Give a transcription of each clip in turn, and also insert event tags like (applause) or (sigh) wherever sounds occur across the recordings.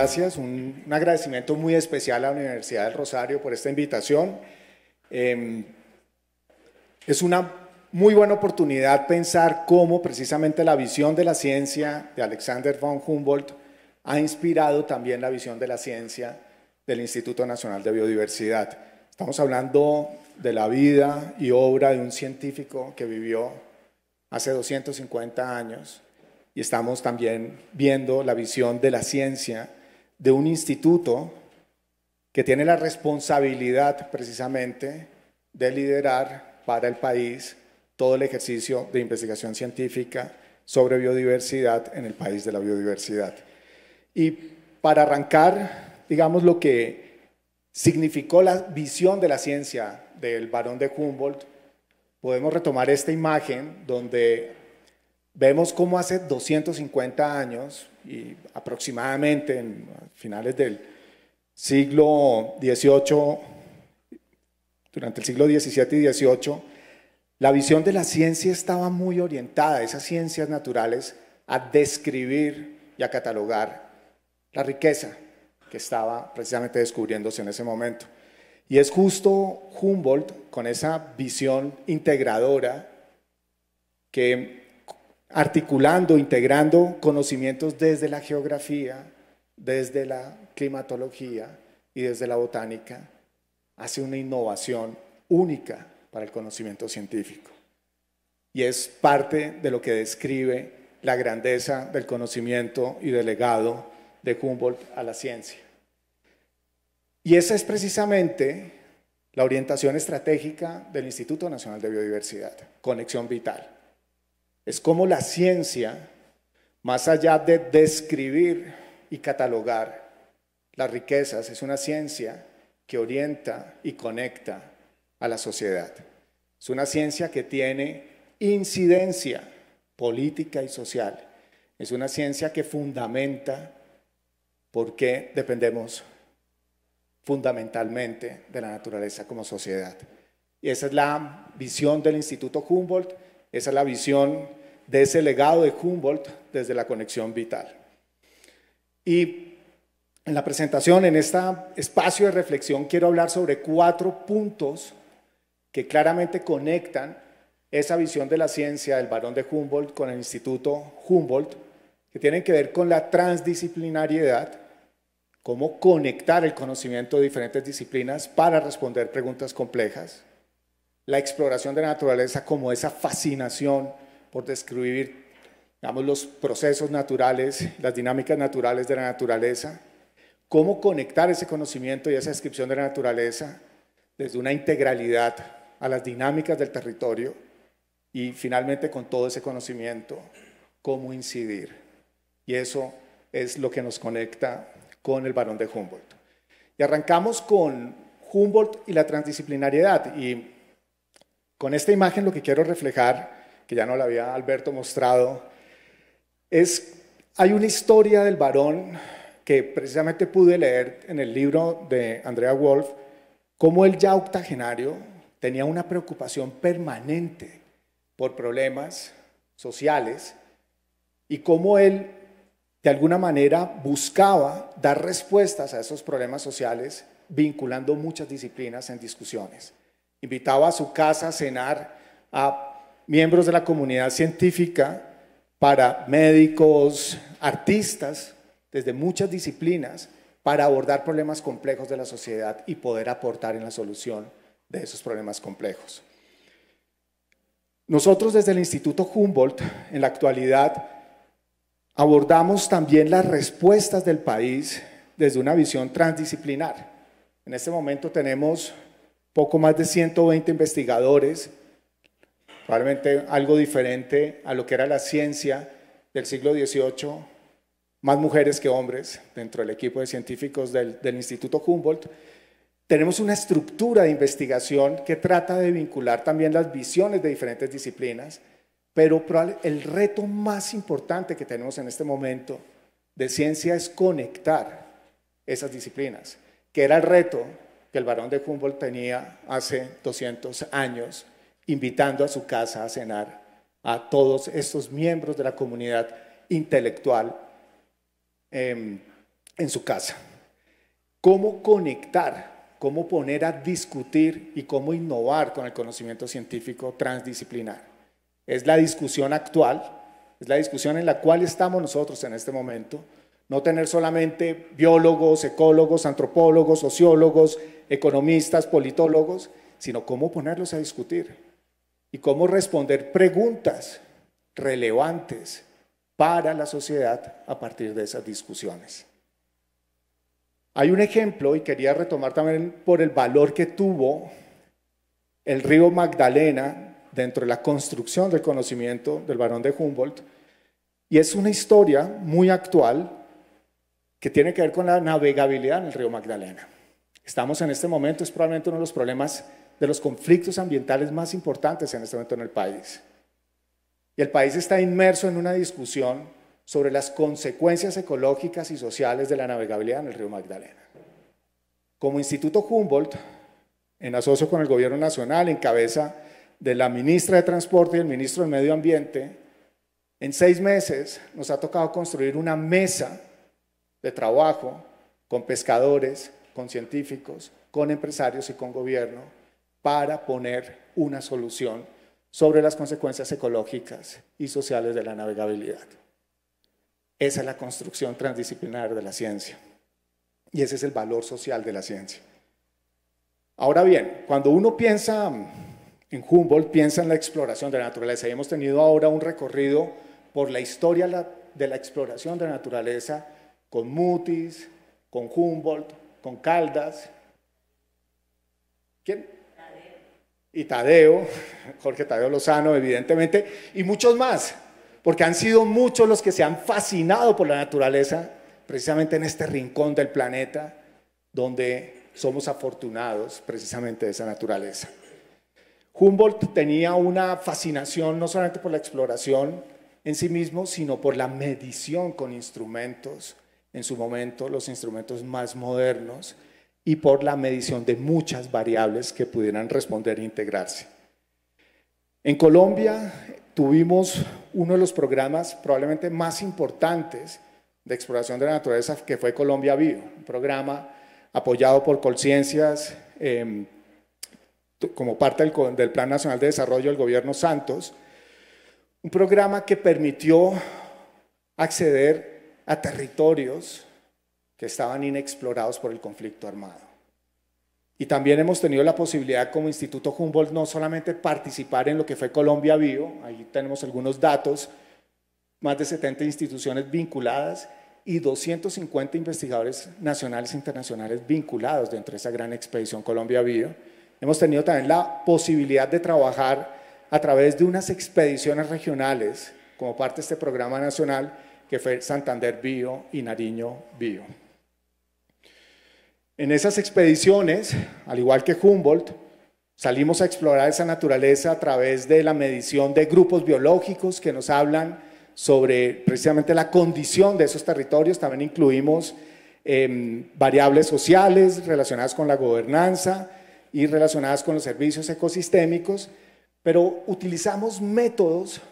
gracias. Un, agradecimiento muy especial a la Universidad del Rosario por esta invitación. Em, es una muy buena oportunidad pensar cómo precisamente la visión de la ciencia de Alexander von Humboldt ha inspirado también la visión de la ciencia del Instituto Nacional de Biodiversidad. Estamos hablando de la vida y obra de un científico que vivió hace 250 años y estamos también viendo la visión de la ciencia de un instituto que tiene la responsabilidad precisamente de liderar para el país todo el ejercicio de investigación científica sobre biodiversidad en el país de la biodiversidad. Y para arrancar, digamos, lo que significó la visión de la ciencia del barón de Humboldt, podemos retomar esta imagen donde vemos cómo hace 250 años y aproximadamente en finales del siglo XVIII, durante el siglo XVII y XVIII, la visión de la ciencia estaba muy orientada, esas ciencias naturales, a describir y a catalogar la riqueza que estaba precisamente descubriéndose en ese momento. Y es justo Humboldt, con esa visión integradora, que articulando, integrando conocimientos desde la geografía, desde la climatología y desde la botánica, hace una innovación única para el conocimiento científico. Y es parte de lo que describe la grandeza del conocimiento y del legado de Humboldt a la ciencia. Y esa es precisamente la orientación estratégica del Instituto Nacional de Biodiversidad, Conexión Vital. Es como la ciencia, más allá de describir y catalogar las riquezas, es una ciencia que orienta y conecta a la sociedad. Es una ciencia que tiene incidencia política y social. Es una ciencia que fundamenta por qué dependemos fundamentalmente de la naturaleza como sociedad. Y esa es la visión del Instituto Humboldt, esa es la visión de ese legado de Humboldt desde la conexión vital. Y en la presentación, en este espacio de reflexión, quiero hablar sobre cuatro puntos que claramente conectan esa visión de la ciencia del varón de Humboldt con el Instituto Humboldt, que tienen que ver con la transdisciplinariedad, cómo conectar el conocimiento de diferentes disciplinas para responder preguntas complejas, la exploración de la naturaleza como esa fascinación por describir digamos, los procesos naturales, las dinámicas naturales de la naturaleza, cómo conectar ese conocimiento y esa descripción de la naturaleza desde una integralidad a las dinámicas del territorio y finalmente con todo ese conocimiento, cómo incidir. Y eso es lo que nos conecta con el varón de Humboldt. Y arrancamos con Humboldt y la transdisciplinariedad. Y con esta imagen lo que quiero reflejar, que ya no la había Alberto mostrado, es, hay una historia del varón que precisamente pude leer en el libro de Andrea Wolf, cómo él ya octogenario tenía una preocupación permanente por problemas sociales y cómo él de alguna manera buscaba dar respuestas a esos problemas sociales vinculando muchas disciplinas en discusiones. Invitaba a su casa a cenar a miembros de la comunidad científica para médicos, artistas, desde muchas disciplinas, para abordar problemas complejos de la sociedad y poder aportar en la solución de esos problemas complejos. Nosotros desde el Instituto Humboldt, en la actualidad, abordamos también las respuestas del país desde una visión transdisciplinar. En este momento tenemos poco más de 120 investigadores, probablemente algo diferente a lo que era la ciencia del siglo XVIII, más mujeres que hombres dentro del equipo de científicos del, Instituto Humboldt. Tenemos una estructura de investigación que trata de vincular también las visiones de diferentes disciplinas pero el reto más importante que tenemos en este momento de ciencia es conectar esas disciplinas, que era el reto que el varón de Humboldt tenía hace 200 años, invitando a su casa a cenar a todos estos miembros de la comunidad intelectual em, en su casa. ¿Cómo conectar, cómo poner a discutir y cómo innovar con el conocimiento científico transdisciplinar? Es la discusión actual, es la discusión en la cual estamos nosotros en este momento. No tener solamente biólogos, ecólogos, antropólogos, sociólogos, economistas, politólogos, sino cómo ponerlos a discutir y cómo responder preguntas relevantes para la sociedad a partir de esas discusiones. Hay un ejemplo, y quería retomar también por el valor que tuvo el río Magdalena dentro de la construcción del conocimiento del varón de Humboldt, y es una historia muy actual que tiene que ver con la navegabilidad en el río Magdalena. Estamos en este momento, es probablemente uno de los problemas de los conflictos ambientales más importantes en este momento en el país. Y el país está inmerso en una discusión sobre las consecuencias ecológicas y sociales de la navegabilidad en el río Magdalena. Como Instituto Humboldt, en asocio con el Gobierno Nacional, en cabeza de la ministra de Transporte y el ministro del Medio Ambiente, en seis meses nos ha tocado construir una mesa de trabajo con pescadores, con científicos, con empresarios y con gobierno para poner una solución sobre las consecuencias ecológicas y sociales de la navegabilidad. Esa es la construcción transdisciplinar de la ciencia y ese es el valor social de la ciencia. Ahora bien, cuando uno piensa en Humboldt, piensa en la exploración de la naturaleza y hemos tenido ahora un recorrido por la historia de la exploración de la naturaleza con Mutis, con Humboldt, con Caldas. ¿Quién? Y Tadeo, Jorge Tadeo Lozano, evidentemente, y muchos más, porque han sido muchos los que se han fascinado por la naturaleza, precisamente en este rincón del planeta, donde somos afortunados precisamente de esa naturaleza. Humboldt tenía una fascinación no solamente por la exploración en sí mismo, sino por la medición con instrumentos, en su momento los instrumentos más modernos, y por la medición de muchas variables que pudieran responder e integrarse. En Colombia tuvimos uno de los programas probablemente más importantes de exploración de la naturaleza que fue Colombia Vivo, un programa apoyado por Colciencias em, como parte del, del Plan Nacional de Desarrollo del Gobierno Santos, un programa que permitió acceder a territorios que estaban inexplorados por el conflicto armado. Y también hemos tenido la posibilidad como Instituto Humboldt no solamente participar en lo que fue Colombia Vivo, ahí tenemos algunos datos, más de 70 instituciones vinculadas y 250 investigadores nacionales e internacionales vinculados dentro de esa gran expedición Colombia Vivo. Hemos tenido también la posibilidad de trabajar a través de unas expediciones regionales como parte de este programa nacional que fue Santander Bio y Nariño Bio. En esas expediciones, al igual que Humboldt, salimos a explorar esa naturaleza a través de la medición de grupos biológicos que nos hablan sobre precisamente la condición de esos territorios. También incluimos em, variables sociales relacionadas con la gobernanza y relacionadas con los servicios ecosistémicos, pero utilizamos métodos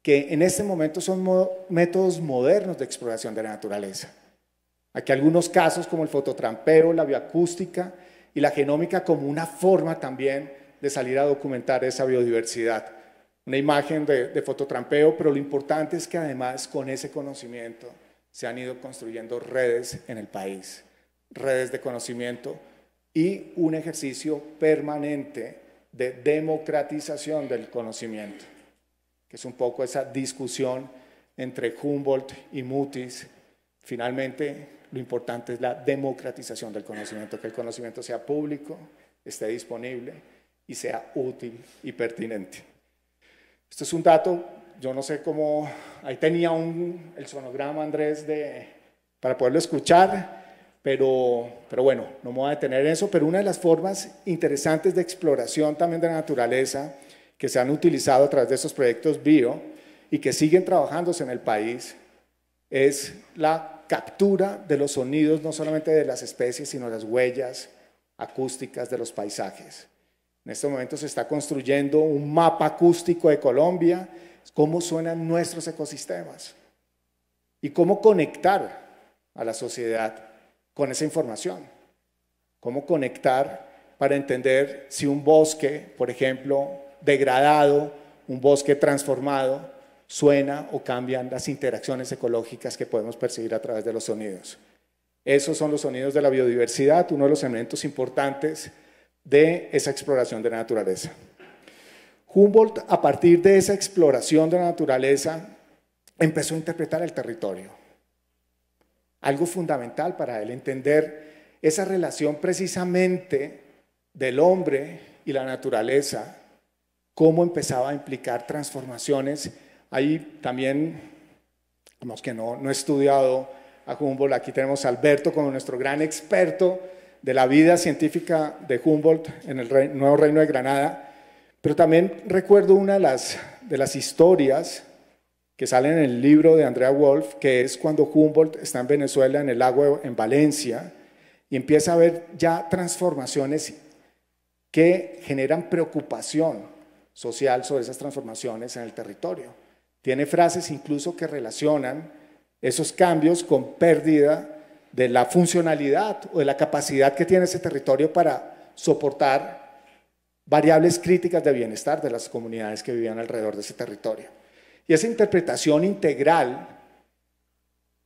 que en este momento son métodos modernos de exploración de la naturaleza. Aquí algunos casos como el fototrampeo, la bioacústica y la genómica como una forma también de salir a documentar esa biodiversidad. Una imagen de, de fototrampeo, pero lo importante es que además con ese conocimiento se han ido construyendo redes en el país, redes de conocimiento y un ejercicio permanente de democratización del conocimiento, que es un poco esa discusión entre Humboldt y Mutis. Finalmente, lo importante es la democratización del conocimiento, que el conocimiento sea público, esté disponible y sea útil y pertinente. Esto es un dato, yo no sé cómo, ahí tenía un, el sonograma Andrés de, para poderlo escuchar, pero, pero bueno, no me voy a detener en eso, pero una de las formas interesantes de exploración también de la naturaleza que se han utilizado a través de estos proyectos bio y que siguen trabajándose en el país es la captura de los sonidos no solamente de las especies, sino las huellas acústicas de los paisajes. En este momento se está construyendo un mapa acústico de Colombia, cómo suenan nuestros ecosistemas y cómo conectar a la sociedad con esa información. Cómo conectar para entender si un bosque, por ejemplo, degradado, un bosque transformado, suena o cambian las interacciones ecológicas que podemos percibir a través de los sonidos. Esos son los sonidos de la biodiversidad, uno de los elementos importantes de esa exploración de la naturaleza. Humboldt, a partir de esa exploración de la naturaleza, empezó a interpretar el territorio. Algo fundamental para él, entender esa relación precisamente del hombre y la naturaleza, cómo empezaba a implicar transformaciones. Ahí también, como que no, no he estudiado a Humboldt, aquí tenemos a Alberto como nuestro gran experto de la vida científica de Humboldt en el Nuevo Reino de Granada, pero también recuerdo una de las, de las historias que salen en el libro de Andrea Wolf, que es cuando Humboldt está en Venezuela, en el lago en Valencia, y empieza a ver ya transformaciones que generan preocupación social sobre esas transformaciones en el territorio. Tiene frases incluso que relacionan esos cambios con pérdida de la funcionalidad o de la capacidad que tiene ese territorio para soportar variables críticas de bienestar de las comunidades que vivían alrededor de ese territorio. Y esa interpretación integral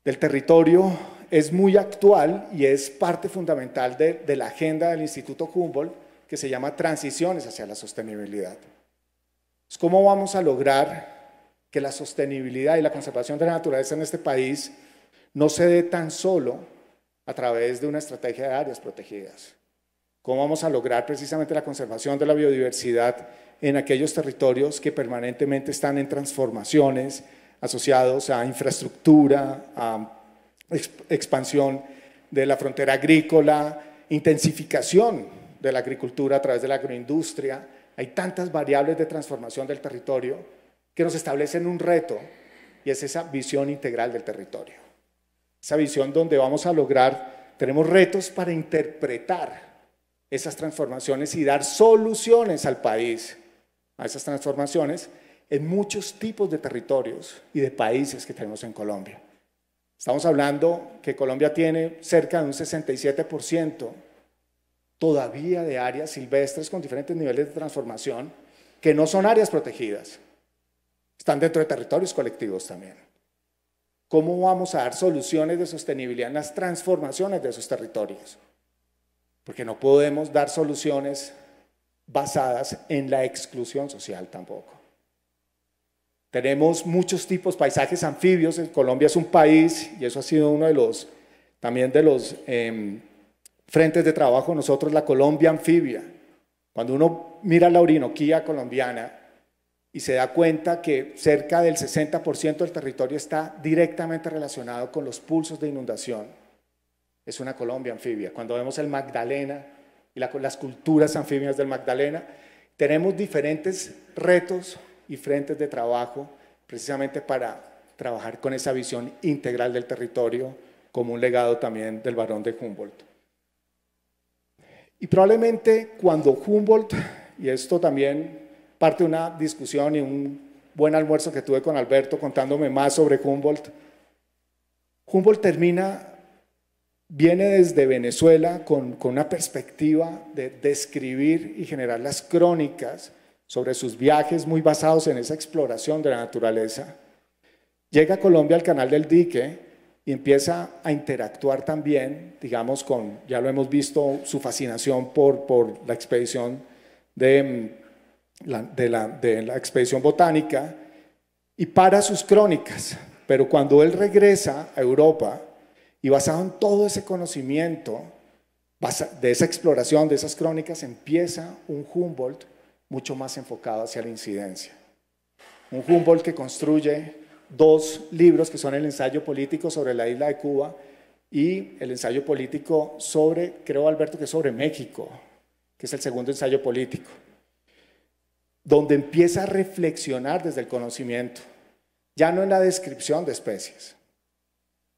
del territorio es muy actual y es parte fundamental de, la agenda del Instituto Humboldt que se llama Transiciones hacia la Sostenibilidad. ¿Cómo vamos a lograr que la sostenibilidad y la conservación de la naturaleza en este país no se dé tan solo a través de una estrategia de áreas protegidas. ¿Cómo vamos a lograr precisamente la conservación de la biodiversidad en aquellos territorios que permanentemente están en transformaciones asociados a infraestructura, a expansión de la frontera agrícola, intensificación de la agricultura a través de la agroindustria? Hay tantas variables de transformación del territorio que nos establecen un reto y es esa visión integral del territorio. Esa visión donde vamos a lograr, tenemos retos para interpretar esas transformaciones y dar soluciones al país a esas transformaciones en muchos tipos de territorios y de países que tenemos en Colombia. Estamos hablando que Colombia tiene cerca de un 67% todavía de áreas silvestres con diferentes niveles de transformación que no son áreas protegidas. Están dentro de territorios colectivos también. ¿Cómo vamos a dar soluciones de sostenibilidad en las transformaciones de esos territorios? Porque no podemos dar soluciones basadas en la exclusión social tampoco. Tenemos muchos tipos, paisajes anfibios. Colombia es un país, y eso ha sido uno de los, también de los em, frentes de trabajo nosotros, la Colombia anfibia. Cuando uno mira la Orinoquía colombiana, y se da cuenta que cerca del 60% del territorio está directamente relacionado con los pulsos de inundación. Es una Colombia anfibia. Cuando vemos el Magdalena y las culturas anfibias del Magdalena, tenemos diferentes retos y frentes de trabajo precisamente para trabajar con esa visión integral del territorio como un legado también del varón de Humboldt. Y probablemente cuando Humboldt, y esto también parte de una discusión y un buen almuerzo que tuve con Alberto contándome más sobre Humboldt. Humboldt termina, viene desde Venezuela con, con una perspectiva de describir y generar las crónicas sobre sus viajes muy basados en esa exploración de la naturaleza. Llega a Colombia al canal del dique y empieza a interactuar también, digamos, con, ya lo hemos visto, su fascinación por, por la expedición de de, la, expedición botánica y para sus crónicas. Pero cuando él regresa a Europa y basado en todo ese conocimiento, de esa exploración, de esas crónicas, empieza un Humboldt mucho más enfocado hacia la incidencia. Un Humboldt que construye dos libros que son el ensayo político sobre la isla de Cuba y el ensayo político sobre, creo Alberto, que es sobre México, que es el segundo ensayo político donde empieza a reflexionar desde el conocimiento, ya no en la descripción de especies,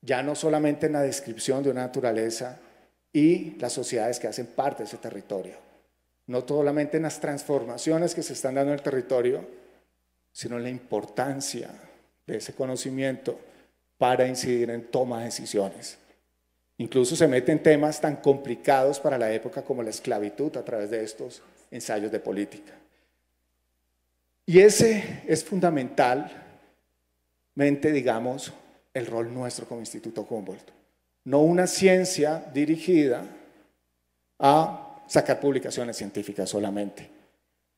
ya no solamente en la descripción de una naturaleza y las sociedades que hacen parte de ese territorio, no solamente en las transformaciones que se están dando en el territorio, sino en la importancia de ese conocimiento para incidir en toma de decisiones Incluso se mete en temas tan complicados para la época como la esclavitud a través de estos ensayos de política. Y ese es fundamentalmente, digamos, el rol nuestro como Instituto Humboldt. No una ciencia dirigida a sacar publicaciones científicas solamente.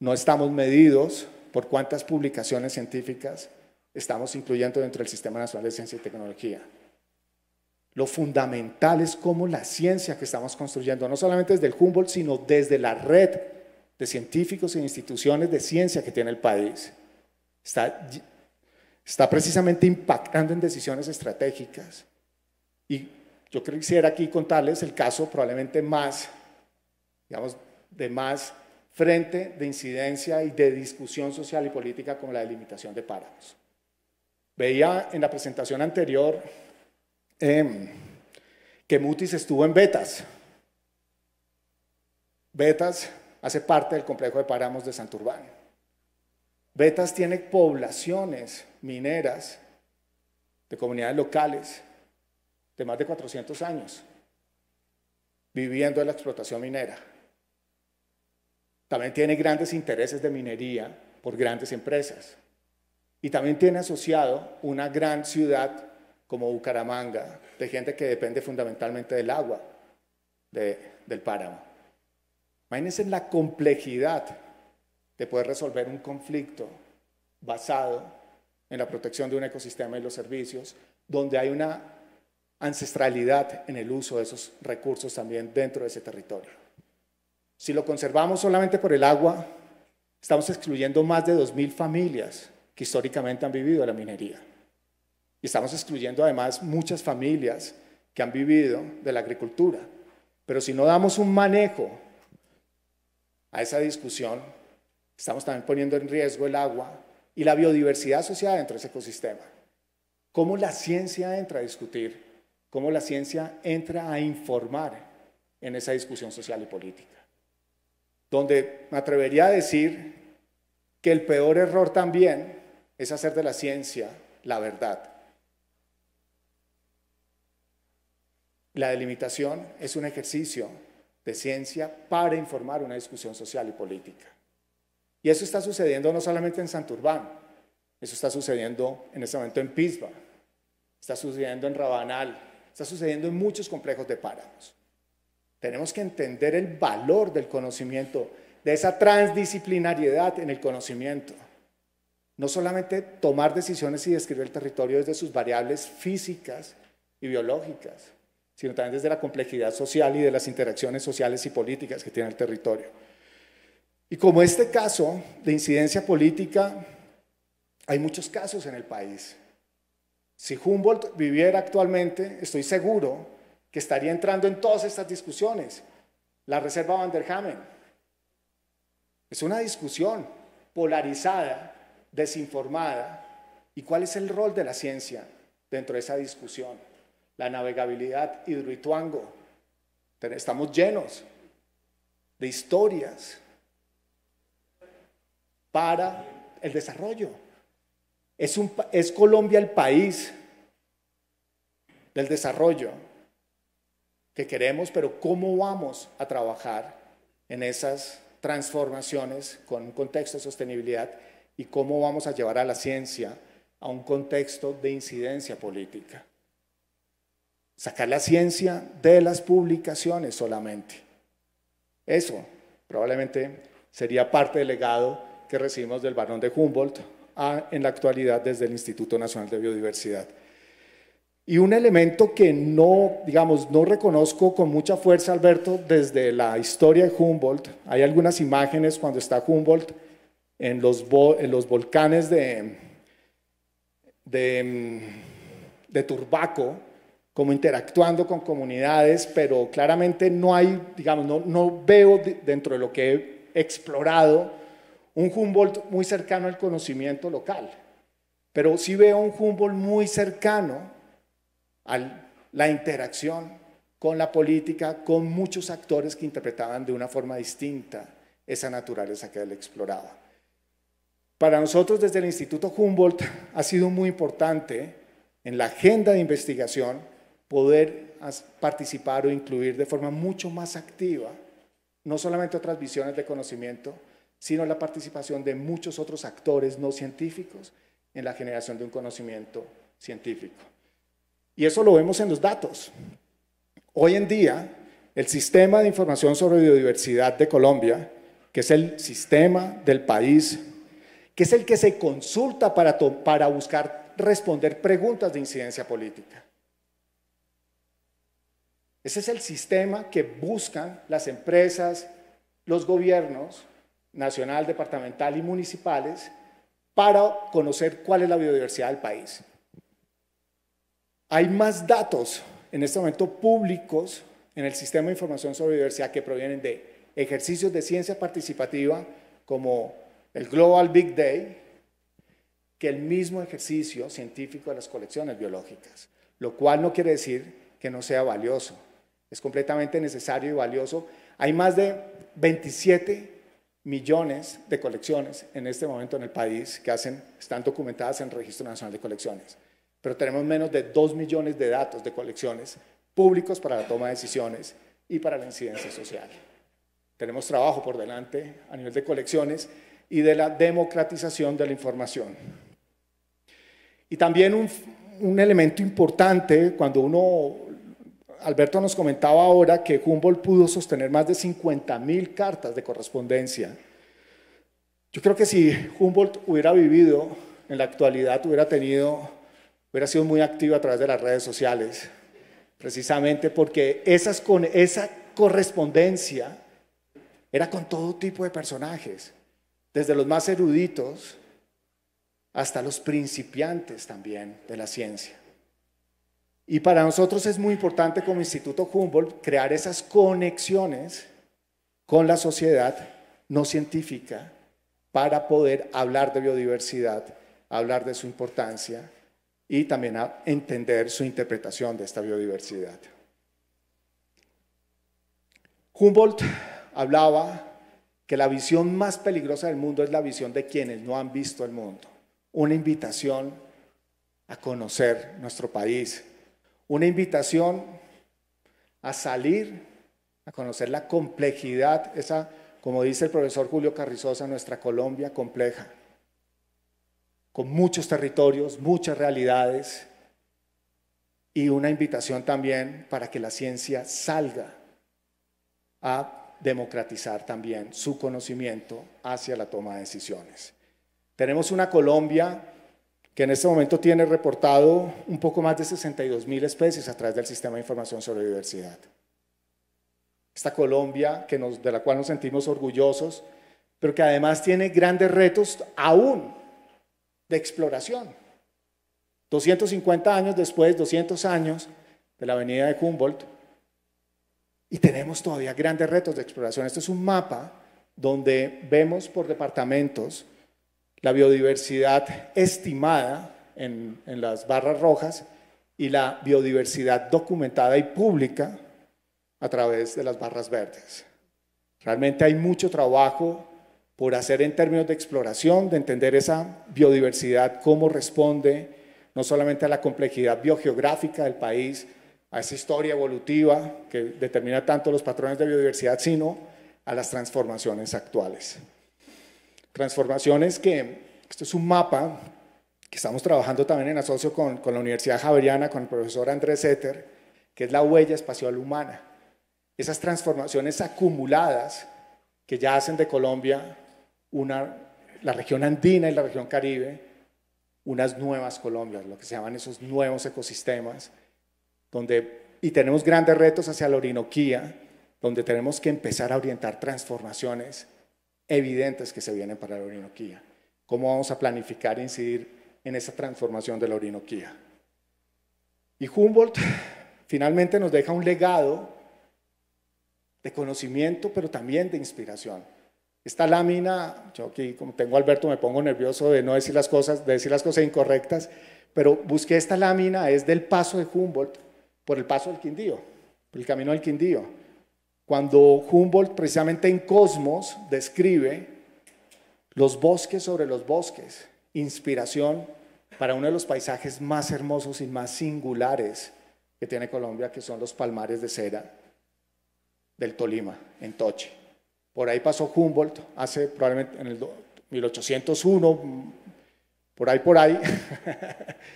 No estamos medidos por cuántas publicaciones científicas estamos incluyendo dentro del Sistema Nacional de Ciencia y Tecnología. Lo fundamental es cómo la ciencia que estamos construyendo, no solamente desde el Humboldt, sino desde la red de científicos e instituciones de ciencia que tiene el país, está, está precisamente impactando en decisiones estratégicas. Y yo quisiera aquí contarles el caso probablemente más, digamos, de más frente de incidencia y de discusión social y política como la delimitación de páramos. Veía en la presentación anterior em, que Mutis estuvo en Betas. Betas hace parte del complejo de páramos de Santurbán. Betas tiene poblaciones mineras de comunidades locales de más de 400 años viviendo en la explotación minera. También tiene grandes intereses de minería por grandes empresas. Y también tiene asociado una gran ciudad como Bucaramanga, de gente que depende fundamentalmente del agua del páramo. Imagínense la complejidad de poder resolver un conflicto basado en la protección de un ecosistema y los servicios, donde hay una ancestralidad en el uso de esos recursos también dentro de ese territorio. Si lo conservamos solamente por el agua, estamos excluyendo más de 2.000 familias que históricamente han vivido la minería. Y estamos excluyendo además muchas familias que han vivido de la agricultura. Pero si no damos un manejo a esa discusión, estamos también poniendo en riesgo el agua y la biodiversidad asociada dentro de ese ecosistema. ¿Cómo la ciencia entra a discutir? ¿Cómo la ciencia entra a informar en esa discusión social y política? donde me atrevería a decir que el peor error también es hacer de la ciencia la verdad. La delimitación es un ejercicio de ciencia para informar una discusión social y política. Y eso está sucediendo no solamente en Santurbán, eso está sucediendo en este momento en Pisba, está sucediendo en Rabanal, está sucediendo en muchos complejos de páramos. Tenemos que entender el valor del conocimiento, de esa transdisciplinariedad en el conocimiento. No solamente tomar decisiones y describir el territorio desde sus variables físicas y biológicas, sino también desde la complejidad social y de las interacciones sociales y políticas que tiene el territorio. Y como este caso de incidencia política, hay muchos casos en el país. Si Humboldt viviera actualmente, estoy seguro que estaría entrando en todas estas discusiones. La Reserva Van der Hamen. Es una discusión polarizada, desinformada. ¿Y cuál es el rol de la ciencia dentro de esa discusión? La navegabilidad hidroituango. Estamos llenos de historias para el desarrollo. Es, es Colombia el país del desarrollo que queremos, pero ¿cómo vamos a trabajar en esas transformaciones con un contexto de sostenibilidad y cómo vamos a llevar a la ciencia a un contexto de incidencia política? Sacar la ciencia de las publicaciones solamente. Eso probablemente sería parte del legado que recibimos del barón de Humboldt en la actualidad desde el Instituto Nacional de Biodiversidad. Y un elemento que no, digamos, no reconozco con mucha fuerza, Alberto, desde la historia de Humboldt, hay algunas imágenes cuando está Humboldt en los, en los volcanes de, de, Turbaco, como interactuando con comunidades, pero claramente no hay, digamos, no, no veo dentro de lo que he explorado un Humboldt muy cercano al conocimiento local, pero sí veo un Humboldt muy cercano a la interacción con la política, con muchos actores que interpretaban de una forma distinta esa naturaleza que él exploraba. Para nosotros desde el Instituto Humboldt (laughs) ha sido muy importante en la agenda de investigación poder participar o incluir de forma mucho más activa no solamente otras visiones de conocimiento, sino la participación de muchos otros actores no científicos en la generación de un conocimiento científico. Y eso lo vemos en los datos. Hoy en día, el sistema de información sobre biodiversidad de Colombia, que es el sistema del país, que es el que se consulta para, para buscar responder preguntas de incidencia política. Ese es el sistema que buscan las empresas, los gobiernos nacional, departamental y municipales para conocer cuál es la biodiversidad del país. Hay más datos en este momento públicos en el sistema de información sobre biodiversidad que provienen de ejercicios de ciencia participativa como el Global Big Day que el mismo ejercicio científico de las colecciones biológicas, lo cual no quiere decir que no sea valioso, es completamente necesario y valioso. Hay más de 27 millones de colecciones en este momento en el país que hacen, están documentadas en el Registro Nacional de Colecciones, pero tenemos menos de 2 millones de datos de colecciones públicos para la toma de decisiones y para la incidencia social. Tenemos trabajo por delante a nivel de colecciones y de la democratización de la información. Y también un, un elemento importante cuando uno Alberto nos comentaba ahora que Humboldt pudo sostener más de 50.000 cartas de correspondencia. Yo creo que si Humboldt hubiera vivido en la actualidad, hubiera tenido, hubiera sido muy activo a través de las redes sociales, precisamente porque esas, con, esa correspondencia era con todo tipo de personajes, desde los más eruditos hasta los principiantes también de la ciencia. Y para nosotros es muy importante como Instituto Humboldt crear esas conexiones con la sociedad no científica para poder hablar de biodiversidad, hablar de su importancia y también entender su interpretación de esta biodiversidad. Humboldt hablaba que la visión más peligrosa del mundo es la visión de quienes no han visto el mundo. Una invitación a conocer nuestro país, una invitación a salir, a conocer la complejidad, esa, como dice el profesor Julio Carrizosa, nuestra Colombia compleja, con muchos territorios, muchas realidades, y una invitación también para que la ciencia salga a democratizar también su conocimiento hacia la toma de decisiones. Tenemos una Colombia que en este momento tiene reportado un poco más de 62 mil especies a través del Sistema de Información sobre Diversidad. Esta Colombia que de la cual nos sentimos orgullosos, pero que además tiene grandes retos aún de exploración. 250 años después, 200 años de la avenida de Humboldt, y tenemos todavía grandes retos de exploración. Este es un mapa donde vemos por departamentos la biodiversidad estimada en, las barras rojas y la biodiversidad documentada y pública a través de las barras verdes. Realmente hay mucho trabajo por hacer en términos de exploración, de entender esa biodiversidad, cómo responde no solamente a la complejidad biogeográfica del país, a esa historia evolutiva que determina tanto los patrones de biodiversidad, sino a las transformaciones actuales. Transformaciones que, esto es un mapa que estamos trabajando también en asocio con, la Universidad Javeriana, con el profesor Andrés Etter, que es la huella espacial humana. Esas transformaciones acumuladas que ya hacen de Colombia una, la región andina y la región caribe, unas nuevas Colombias, lo que se llaman esos nuevos ecosistemas, donde, y tenemos grandes retos hacia la Orinoquía, donde tenemos que empezar a orientar transformaciones evidentes que se vienen para la Orinoquía. ¿Cómo vamos a planificar e incidir en esa transformación de la Orinoquía? Y Humboldt finalmente nos deja un legado de conocimiento, pero también de inspiración. Esta lámina, yo aquí como tengo Alberto me pongo nervioso de no decir las cosas, de decir las cosas incorrectas, pero busqué esta lámina, es del paso de Humboldt por el paso del Quindío, por el camino del Quindío. Cuando Humboldt precisamente en Cosmos describe los bosques sobre los bosques, inspiración para uno de los paisajes más hermosos y más singulares que tiene Colombia, que son los palmares de cera del Tolima, en Toche. Por ahí pasó Humboldt hace probablemente en el 1801, por ahí, por ahí.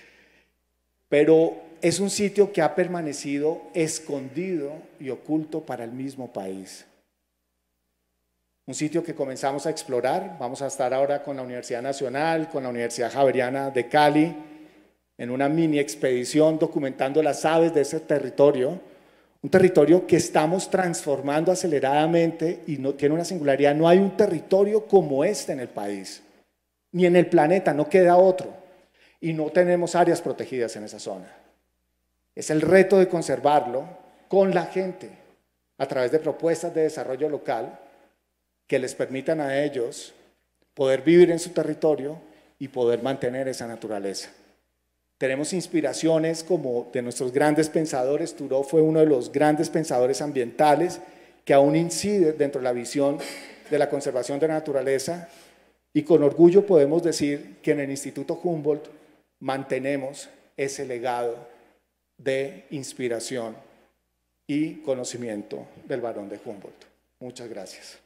(laughs) Pero es un sitio que ha permanecido escondido y oculto para el mismo país. Un sitio que comenzamos a explorar. Vamos a estar ahora con la Universidad Nacional, con la Universidad Javeriana de Cali, en una mini expedición documentando las aves de ese territorio. Un territorio que estamos transformando aceleradamente y no, tiene una singularidad. No hay un territorio como este en el país, ni en el planeta, no queda otro. Y no tenemos áreas protegidas en esa zona. Es el reto de conservarlo con la gente a través de propuestas de desarrollo local que les permitan a ellos poder vivir en su territorio y poder mantener esa naturaleza. Tenemos inspiraciones como de nuestros grandes pensadores. Turó fue uno de los grandes pensadores ambientales que aún incide dentro de la visión de la conservación de la naturaleza. Y con orgullo podemos decir que en el Instituto Humboldt mantenemos ese legado de inspiración y conocimiento del varón de Humboldt. Muchas gracias.